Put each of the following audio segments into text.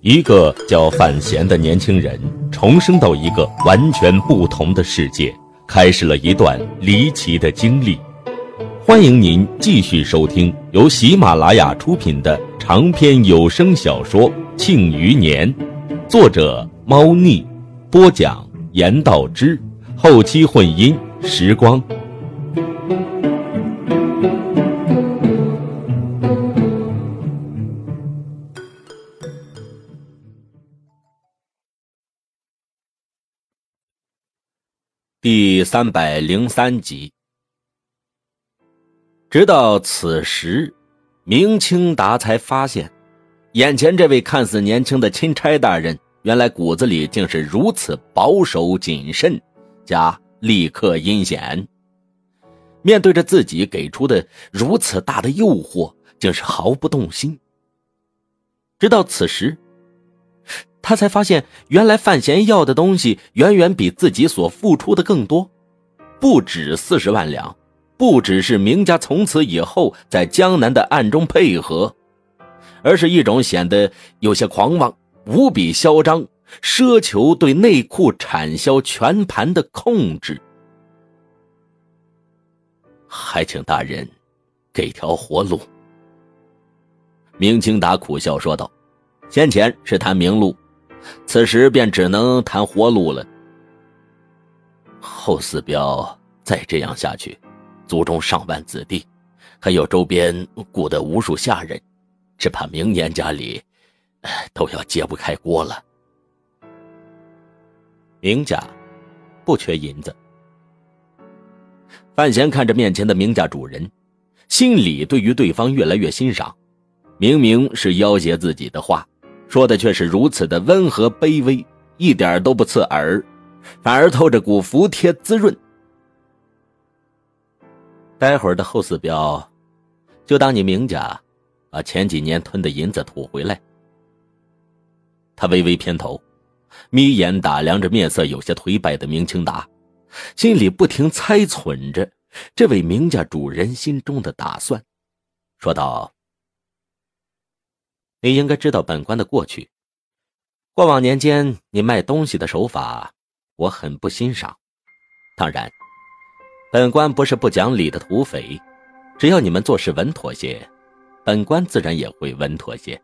一个叫范闲的年轻人重生到一个完全不同的世界，开始了一段离奇的经历。欢迎您继续收听由喜马拉雅出品的长篇有声小说《庆余年》，作者猫腻，播讲严道之，后期混音时光。第三百零三集。直到此时，明清达才发现，眼前这位看似年轻的钦差大人，原来骨子里竟是如此保守谨慎，加立刻阴险。面对着自己给出的如此大的诱惑，竟是毫不动心。直到此时，他才发现，原来范闲要的东西远远比自己所付出的更多，不止四十万两。不只是明家从此以后在江南的暗中配合，而是一种显得有些狂妄、无比嚣张、奢求对内库产销全盘的控制。还请大人给条活路。明清达苦笑说道：“先前是谈明路，此时便只能谈活路了。后四彪再这样下去。”族中上万子弟，还有周边雇的无数下人，只怕明年家里都要揭不开锅了。明家不缺银子。范闲看着面前的明家主人，心里对于对方越来越欣赏。明明是要挟自己的话，说的却是如此的温和卑微，一点都不刺耳，反而透着股服帖滋润。待会儿的后四标，就当你明家把前几年吞的银子吐回来。他微微偏头，眯眼打量着面色有些颓败的明清达，心里不停猜忖着这位明家主人心中的打算，说道：“你应该知道本官的过去，过往年间你卖东西的手法，我很不欣赏。当然。”本官不是不讲理的土匪，只要你们做事稳妥些，本官自然也会稳妥些。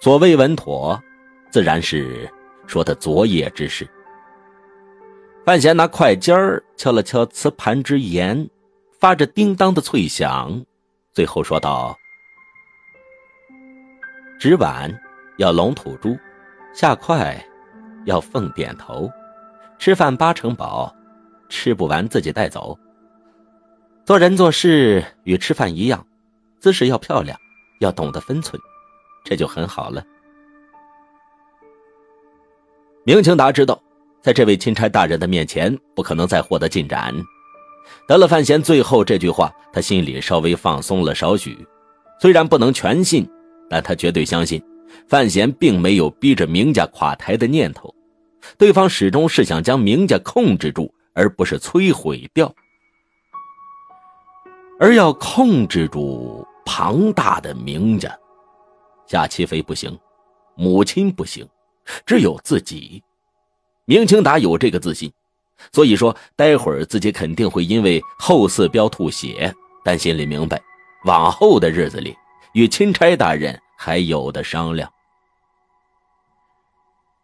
所谓稳妥，自然是说的昨夜之事。范闲拿筷尖儿敲了敲瓷盘之沿，发着叮当的脆响，最后说道：“纸碗要龙吐珠，下筷要凤点头。”吃饭八成饱，吃不完自己带走。做人做事与吃饭一样，姿势要漂亮，要懂得分寸，这就很好了。明清达知道，在这位钦差大人的面前，不可能再获得进展。得了范闲最后这句话，他心里稍微放松了少许。虽然不能全信，但他绝对相信，范闲并没有逼着明家垮台的念头。对方始终是想将明家控制住，而不是摧毁掉。而要控制住庞大的明家，夏七飞不行，母亲不行，只有自己。明清达有这个自信，所以说待会儿自己肯定会因为后四标吐血，但心里明白，往后的日子里与钦差大人还有的商量。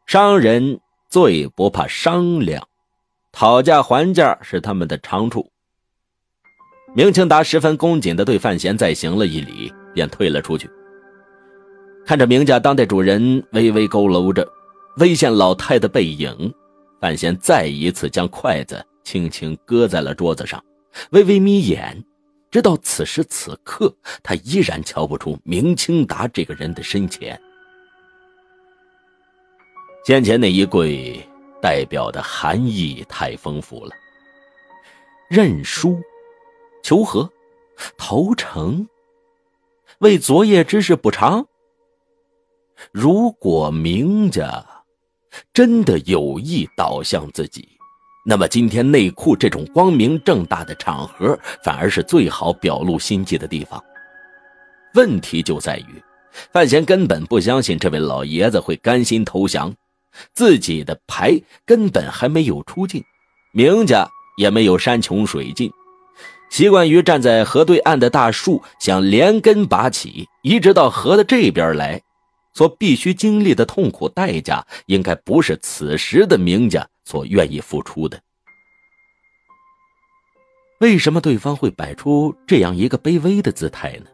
商人。最不怕商量，讨价还价是他们的长处。明清达十分恭谨地对范闲再行了一礼，便退了出去。看着明家当代主人微微佝偻着危险老太的背影，范闲再一次将筷子轻轻搁在了桌子上，微微眯眼。直到此时此刻，他依然瞧不出明清达这个人的深浅。先前那一跪，代表的含义太丰富了。认输、求和、投诚，为昨夜之事补偿。如果明家真的有意倒向自己，那么今天内库这种光明正大的场合，反而是最好表露心迹的地方。问题就在于，范闲根本不相信这位老爷子会甘心投降，自己的牌根本还没有出尽，明家也没有山穷水尽，习惯于站在河对岸的大树，想连根拔起，移植到河的这边来。所必须经历的痛苦代价，应该不是此时的明家所愿意付出的。为什么对方会摆出这样一个卑微的姿态呢？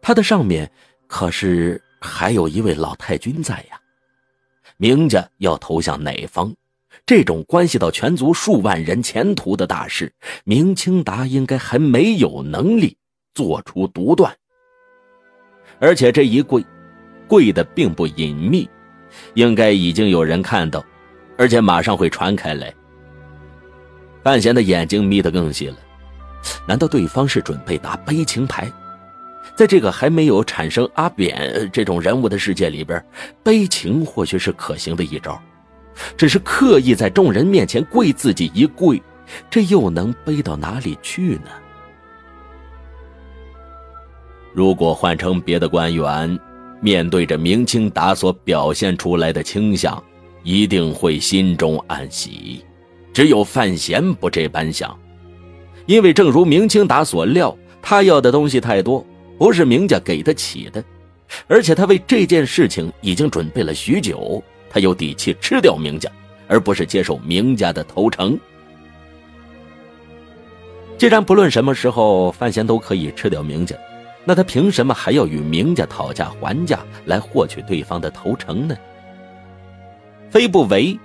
他的上面可是还有一位老太君在呀。明家要投向哪方，这种关系到全族数万人前途的大事，明清达应该还没有能力做出独断。而且这一跪。跪的并不隐秘，应该已经有人看到，而且马上会传开来。范闲的眼睛眯得更细了，难道对方是准备打悲情牌？在这个还没有产生阿扁这种人物的世界里边，悲情或许是可行的一招，只是刻意在众人面前跪自己一跪，这又能悲到哪里去呢？如果换成别的官员。面对着明清达所表现出来的倾向，一定会心中暗喜。只有范闲不这般想，因为正如明清达所料，他要的东西太多，不是明家给得起的。而且他为这件事情已经准备了许久，他有底气吃掉明家，而不是接受明家的投诚。既然不论什么时候，范闲都可以吃掉明家。那他凭什么还要与明家讨价还价来获取对方的投诚呢？非不为，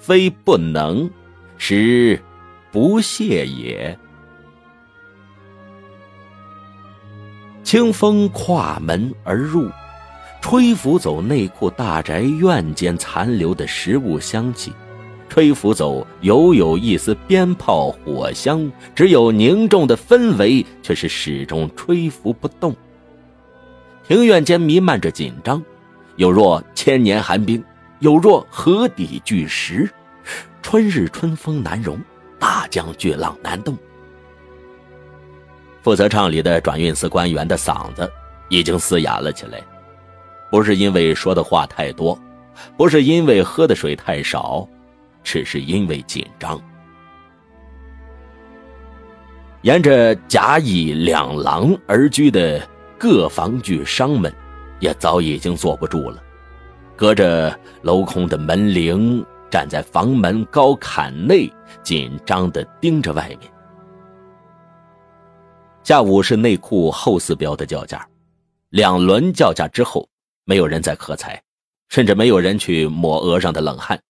非不能，实不屑也。清风跨门而入，吹拂走内库大宅院间残留的食物香气。吹拂走，犹有一丝鞭炮火香，只有凝重的氛围，却是始终吹拂不动。庭院间弥漫着紧张，有若千年寒冰，有若河底巨石。春日春风难容，大江巨浪难动。负责唱里的转运司官员的嗓子已经嘶哑了起来，不是因为说的话太多，不是因为喝的水太少。只是因为紧张，沿着甲乙两廊而居的各房具商们，也早已经坐不住了，隔着镂空的门铃，站在房门高坎内，紧张的盯着外面。下午是内库后四标的叫价，两轮叫价之后，没有人再喝彩，甚至没有人去抹额上的冷汗。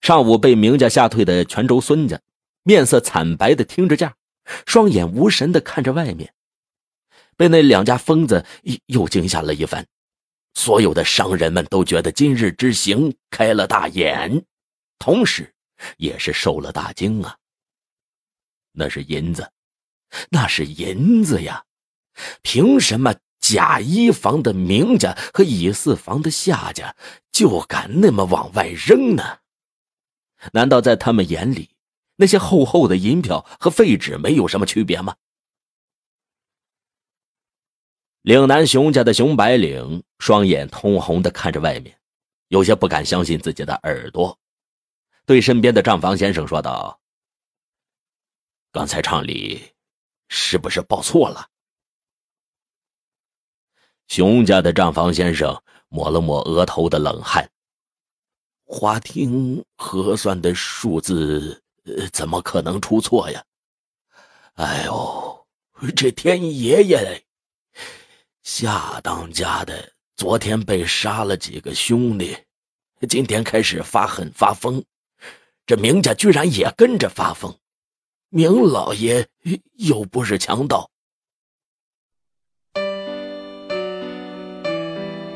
上午被明家吓退的泉州孙家，面色惨白的听着价，双眼无神的看着外面，被那两家疯子又惊吓了一番。所有的商人们都觉得今日之行开了大眼，同时，也是受了大惊啊。那是银子，那是银子呀！凭什么甲一房的明家和乙四房的夏家就敢那么往外扔呢？难道在他们眼里，那些厚厚的银票和废纸没有什么区别吗？岭南熊家的熊白领双眼通红的看着外面，有些不敢相信自己的耳朵，对身边的账房先生说道：“刚才厂里是不是报错了？”熊家的账房先生抹了抹额头的冷汗。花厅核算的数字，呃，怎么可能出错呀？哎呦，这天爷爷！夏当家的昨天被杀了几个兄弟，今天开始发狠发疯，这明家居然也跟着发疯。明老爷又不是强盗。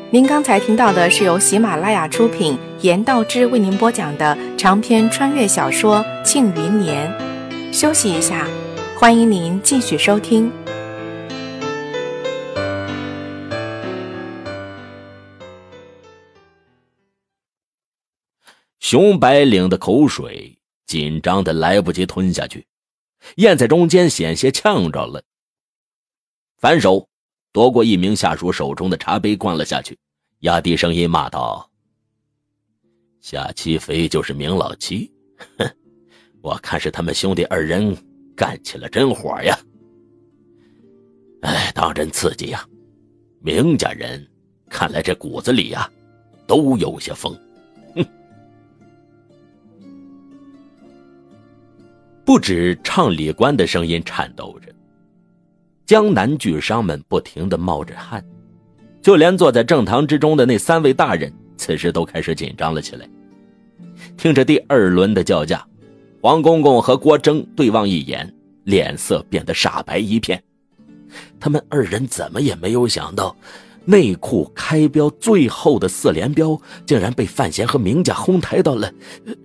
您刚才听到的是由喜马拉雅出品，严道之为您播讲的长篇穿越小说《庆余年》。休息一下，欢迎您继续收听。熊白领的口水紧张的来不及吞下去，咽在中间险些呛着了。反手夺过一名下属手中的茶杯，灌了下去，压低声音骂道：“夏七飞就是明老七，哼，我看是他们兄弟二人干起了真活呀！哎，当真刺激呀！明家人看来这骨子里呀，都有些疯。”不止唱礼官的声音颤抖着。江南巨商们不停的冒着汗，就连坐在正堂之中的那三位大人，此时都开始紧张了起来。听着第二轮的叫价，黄公公和郭征对望一眼，脸色变得煞白一片。他们二人怎么也没有想到，内库开标最后的四连标，竟然被范闲和明家哄抬到了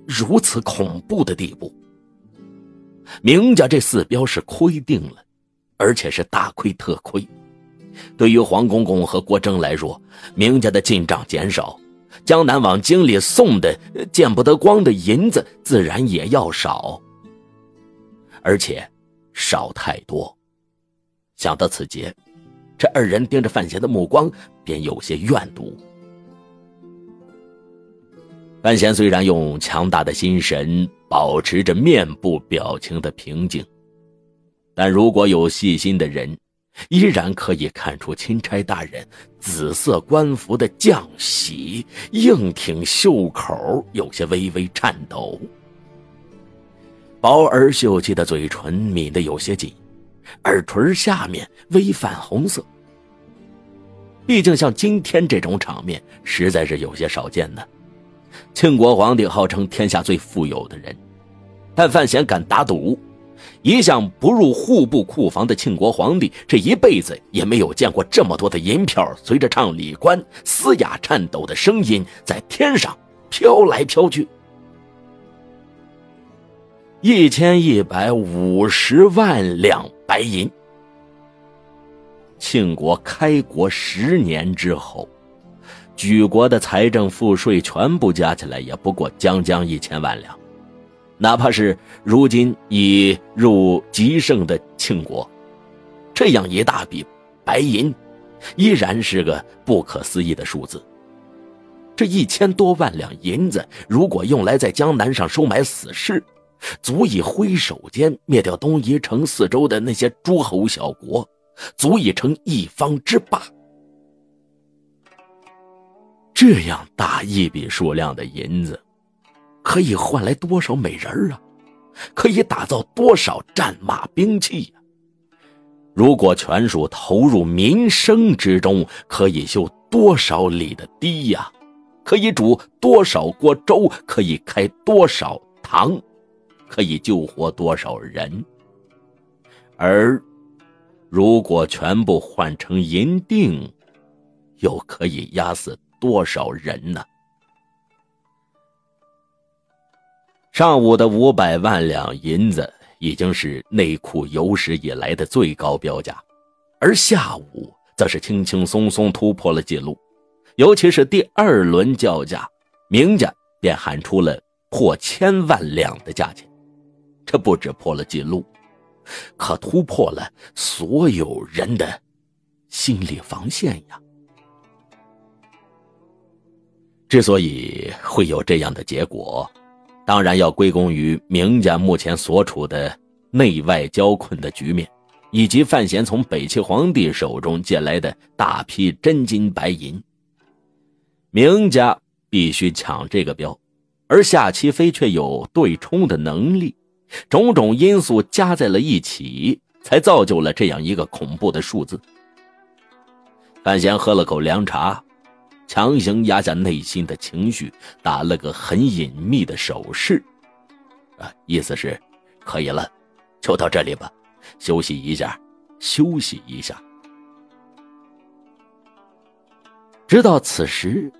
如此恐怖的地步。明家这四标是亏定了。而且是大亏特亏，对于黄公公和郭征来说，明家的进账减少，江南往京里送的见不得光的银子自然也要少，而且少太多。想到此节，这二人盯着范闲的目光便有些怨毒。范闲虽然用强大的心神保持着面部表情的平静。但如果有细心的人，依然可以看出钦差大人紫色官服的降喜硬挺袖口有些微微颤抖，薄而秀气的嘴唇抿得有些紧，耳垂下面微泛红色。毕竟像今天这种场面，实在是有些少见的。庆国皇帝号称天下最富有的人，但范闲敢打赌。一向不入户部库房的庆国皇帝，这一辈子也没有见过这么多的银票随着唱礼官嘶哑颤抖的声音在天上飘来飘去。一千一百五十万两白银，庆国开国十年之后，举国的财政赋税全部加起来也不过将将一千万两。哪怕是如今已入极盛的庆国，这样一大笔白银，依然是个不可思议的数字。这一千多万两银子，如果用来在江南上收买死士，足以挥手间灭掉东夷城四周的那些诸侯小国，足以成一方之霸。这样大一笔数量的银子。可以换来多少美人啊？可以打造多少战马兵器呀？如果全数投入民生之中，可以修多少里的堤呀？可以煮多少锅粥？可以开多少堂？可以救活多少人？而如果全部换成银锭，又可以压死多少人呢？上午的五百万两银子已经是内库有史以来的最高标价，而下午则是轻轻松松突破了记录，尤其是第二轮叫价，明家便喊出了破千万两的价钱，这不止破了记录，可突破了所有人的心理防线呀！之所以会有这样的结果。当然要归功于明家目前所处的内外交困的局面，以及范闲从北齐皇帝手中借来的大批真金白银。明家必须抢这个标，而夏七飞却有对冲的能力，种种因素加在了一起，才造就了这样一个恐怖的数字。范闲喝了口凉茶。强行压下内心的情绪，打了个很隐秘的手势，啊，意思是，可以了，就到这里吧，休息一下，休息一下。直到此时，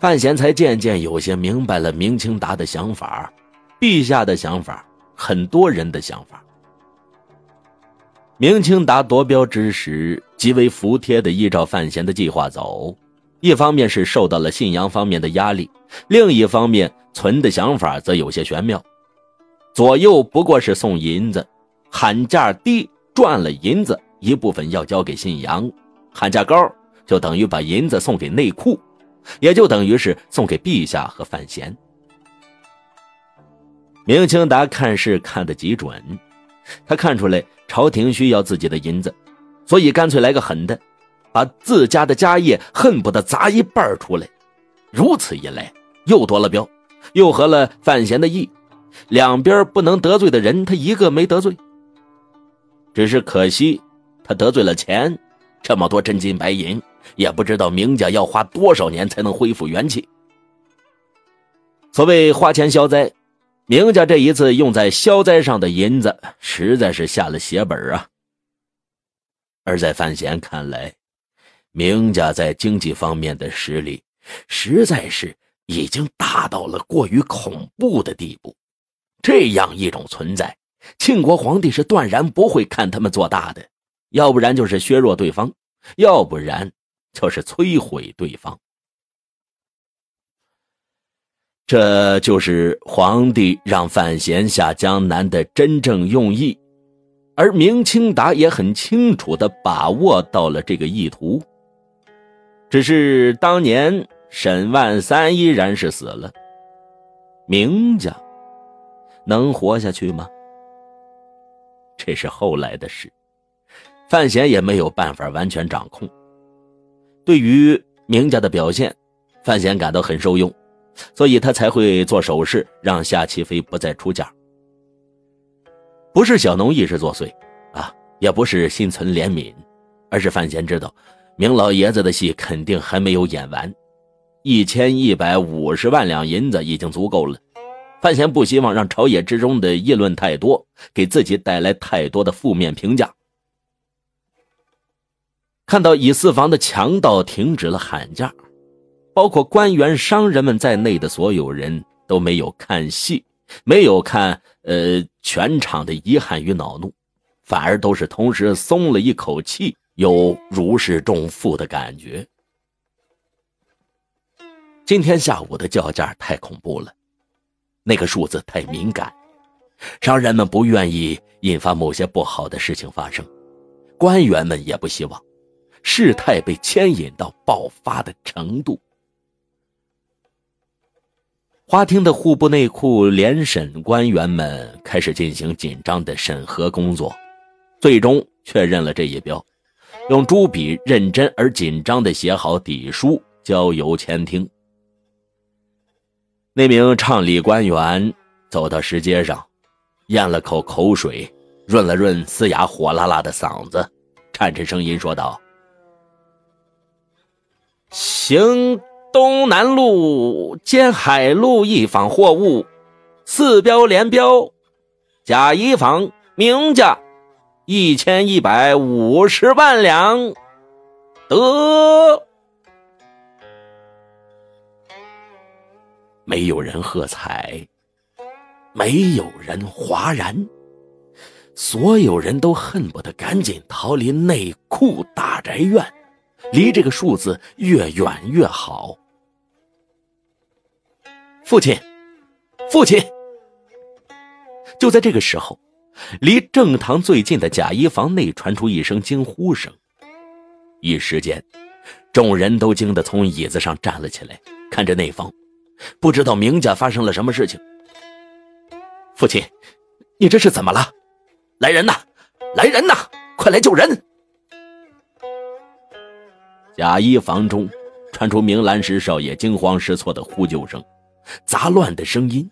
范闲才渐渐有些明白了明清达的想法，陛下的想法，很多人的想法。明清达夺标之时，极为服帖的依照范闲的计划走。一方面是受到了信阳方面的压力，另一方面存的想法则有些玄妙。左右不过是送银子，喊价低赚了银子，一部分要交给信阳；喊价高，就等于把银子送给内库，也就等于是送给陛下和范闲。明清达看事看得极准，他看出来朝廷需要自己的银子，所以干脆来个狠的，把自家的家业恨不得砸一半出来。如此一来，又夺了标，又合了范闲的意，两边不能得罪的人，他一个没得罪。只是可惜，他得罪了钱，这么多真金白银，也不知道明家要花多少年才能恢复元气。所谓花钱消灾。明家这一次用在消灾上的银子，实在是下了血本啊。而在范闲看来，明家在经济方面的实力，实在是已经大到了过于恐怖的地步。这样一种存在，庆国皇帝是断然不会看他们做大的，要不然就是削弱对方，要不然就是摧毁对方。这就是皇帝让范闲下江南的真正用意，而明清达也很清楚的把握到了这个意图。只是当年沈万三依然是死了，明家能活下去吗？这是后来的事，范闲也没有办法完全掌控。对于明家的表现，范闲感到很受用。所以他才会做手势，让夏齐飞不再出价。不是小农意识作祟，啊，也不是心存怜悯，而是范闲知道，明老爷子的戏肯定还没有演完，一千一百五十万两银子已经足够了。范闲不希望让朝野之中的议论太多，给自己带来太多的负面评价。看到乙四房的强盗停止了喊价。包括官员、商人们在内的所有人都没有看戏，没有看呃全场的遗憾与恼怒，反而都是同时松了一口气，有如释重负的感觉。今天下午的叫价太恐怖了，那个数字太敏感，商人们不愿意引发某些不好的事情发生，官员们也不希望事态被牵引到爆发的程度。花厅的户部内库联审官员们开始进行紧张的审核工作，最终确认了这一标，用朱笔认真而紧张地写好底书，交由前厅。那名唱礼官员走到石阶上，咽了口口水，润了润嘶哑火辣辣的嗓子，颤着声音说道：“行。”东南路兼海路一坊货物，四标连标，甲乙坊名家一千一百五十万两，得。没有人喝彩，没有人哗然，所有人都恨不得赶紧逃离内库大宅院。离这个数字越远越好。父亲，父亲！就在这个时候，离正堂最近的假衣房内传出一声惊呼声，一时间，众人都惊得从椅子上站了起来，看着内方，不知道明家发生了什么事情。父亲，你这是怎么了？来人呐！来人呐！快来救人！假衣房中传出明兰石少爷惊慌失措的呼救声，杂乱的声音。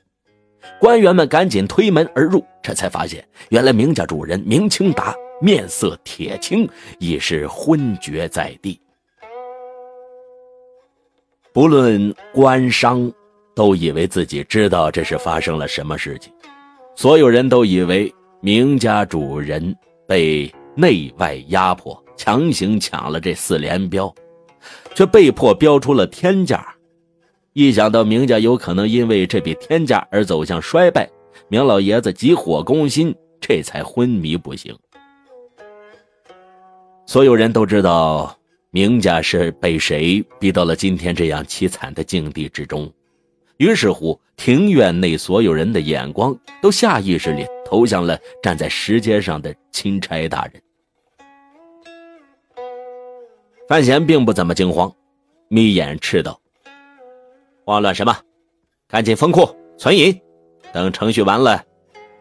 官员们赶紧推门而入，这才发现，原来明家主人明清达面色铁青，已是昏厥在地。不论官商，都以为自己知道这是发生了什么事情。所有人都以为明家主人被内外压迫。强行抢了这四连标，却被迫标出了天价。一想到明家有可能因为这笔天价而走向衰败，明老爷子急火攻心，这才昏迷不醒。所有人都知道明家是被谁逼到了今天这样凄惨的境地之中，于是乎，庭院内所有人的眼光都下意识里投向了站在石阶上的钦差大人。范闲并不怎么惊慌，眯眼斥道：“慌乱什么？赶紧封库存银，等程序完了，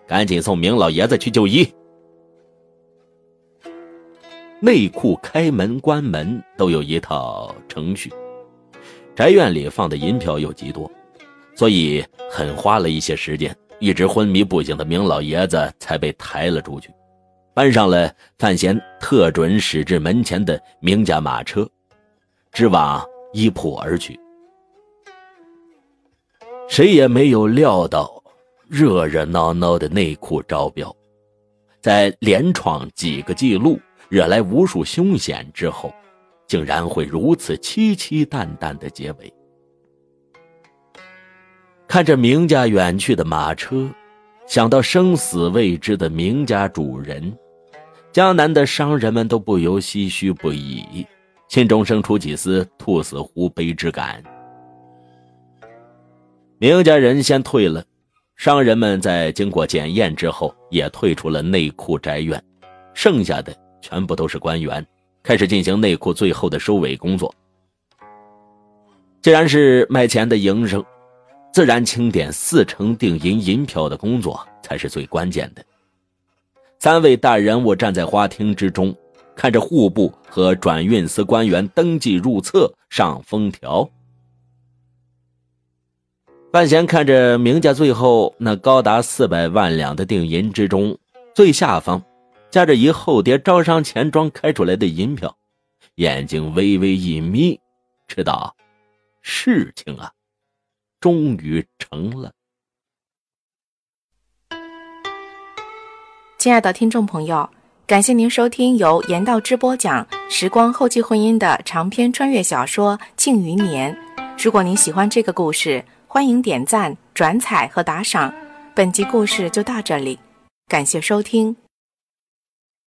赶紧送明老爷子去就医。”内库开门关门都有一套程序，宅院里放的银票又极多，所以很花了一些时间。一直昏迷不醒的明老爷子才被抬了出去。搬上了范闲特准驶至门前的明家马车，直往医铺而去。谁也没有料到，热热闹闹的内库招标，在连创几个记录、惹来无数凶险之后，竟然会如此凄凄淡淡的结尾。看着明家远去的马车，想到生死未知的明家主人。江南的商人们都不由唏嘘不已，心中生出几丝兔死狐悲之感。明家人先退了，商人们在经过检验之后也退出了内库宅院，剩下的全部都是官员，开始进行内库最后的收尾工作。既然是卖钱的营生，自然清点四成定银银票的工作才是最关键的。三位大人物站在花厅之中，看着户部和转运司官员登记入册、上封条。范闲看着明家最后那高达四百万两的定银之中，最下方夹着一厚叠招商钱庄开出来的银票，眼睛微微一眯，知道事情啊，终于成了。亲爱的听众朋友，感谢您收听由言道之播讲《时光后期婚姻》的长篇穿越小说《庆余年》。如果您喜欢这个故事，欢迎点赞、转采和打赏。本集故事就到这里，感谢收听。